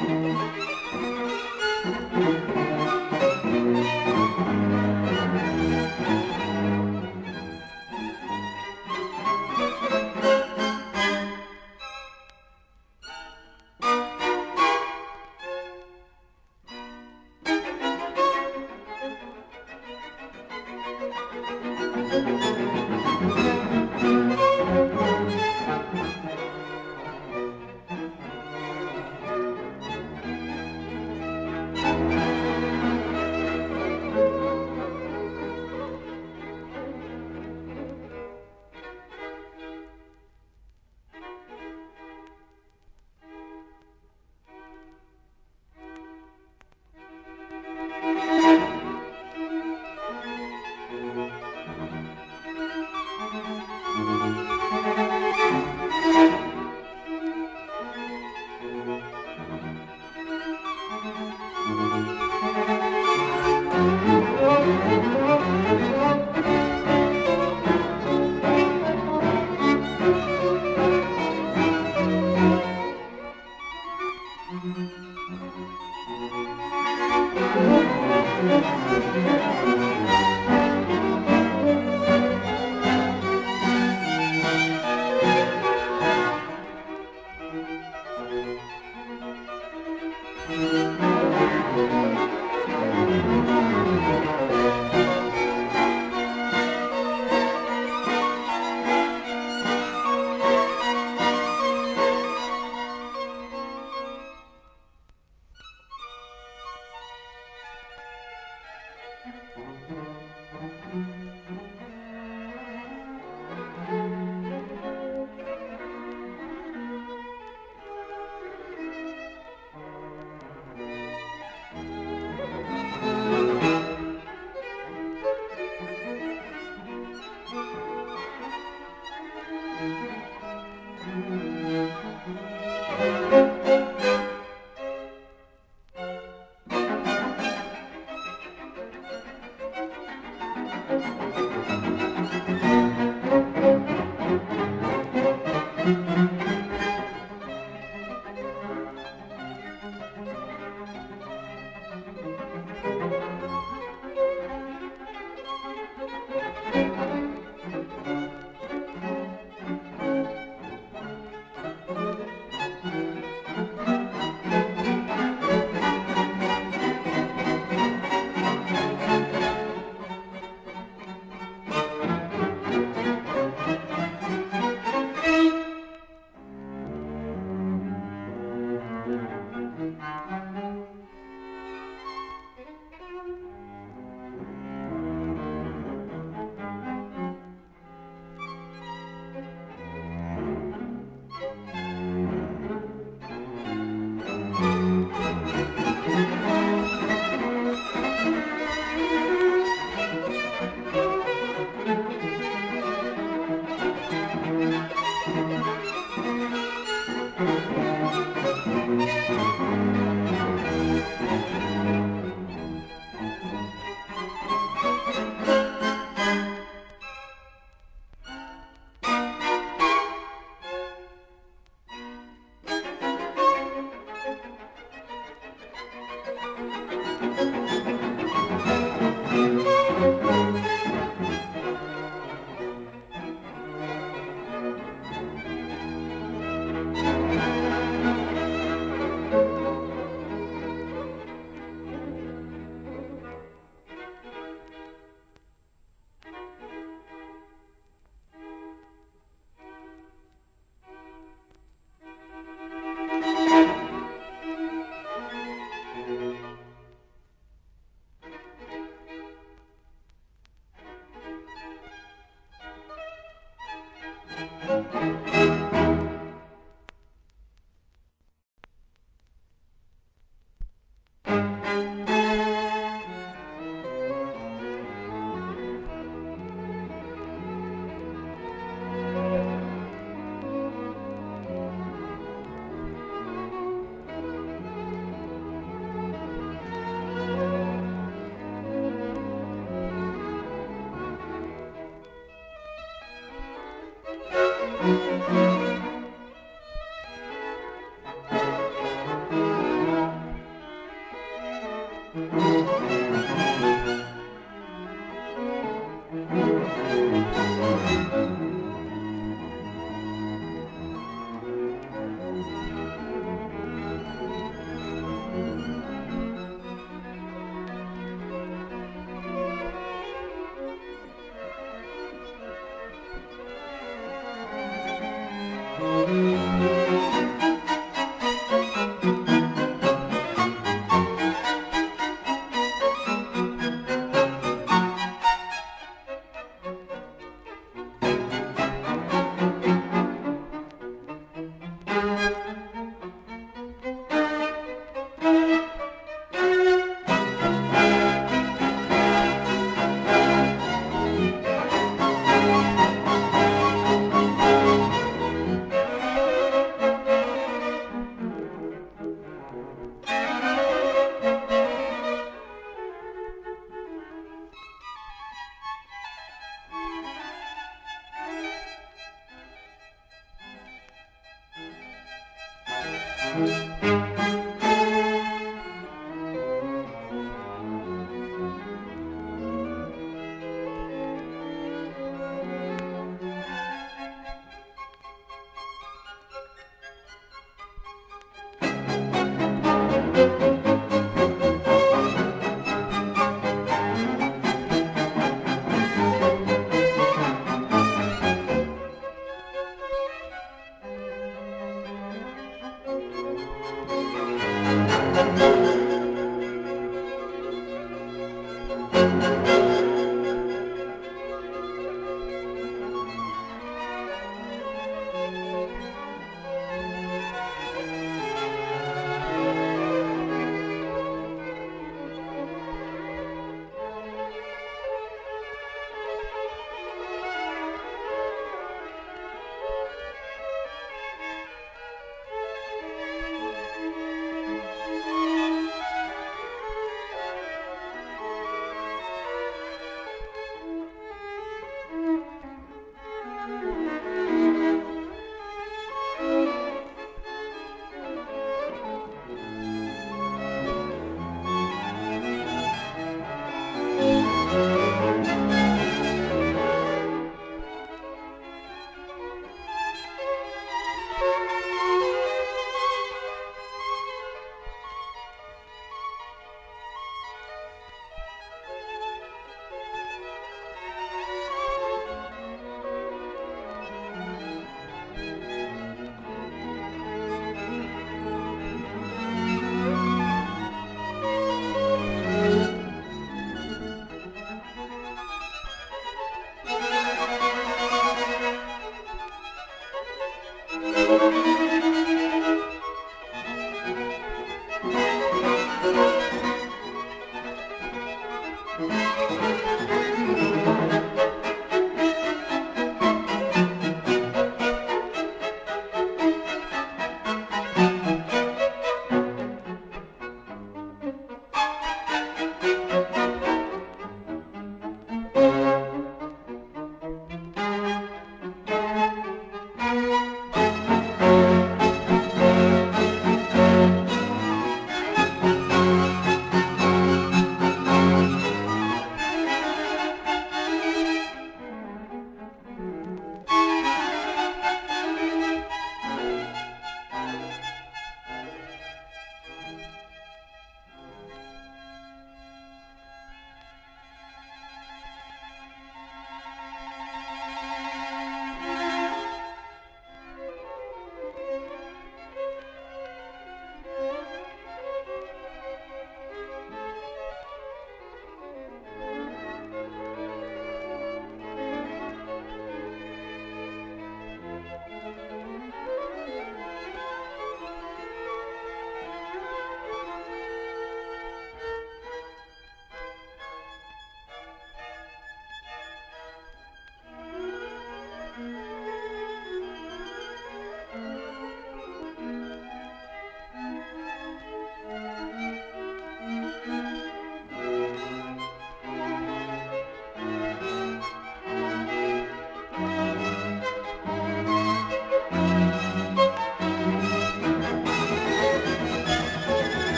Música